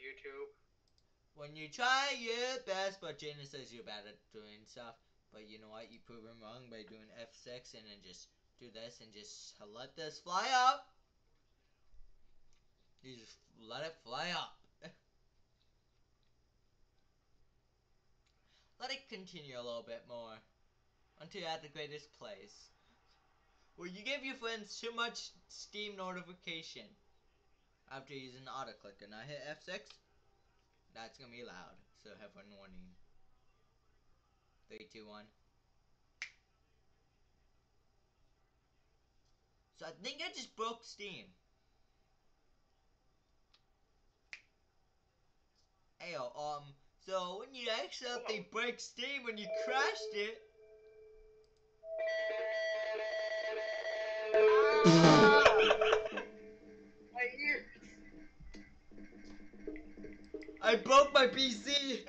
YouTube. When you try your best, but Jaden says you're bad at doing stuff. But you know what? You prove him wrong by doing F6 and then just do this and just let this fly up. You just let it fly up. let it continue a little bit more until you're at the greatest place. Where you give your friends too much Steam notification after using the auto clicker. And I hit F6. That's gonna be loud, so have one warning. Three, two, one. So I think I just broke Steam. Ayo, um, so when you accidentally break Steam when you crashed it. My ears. I broke my PC.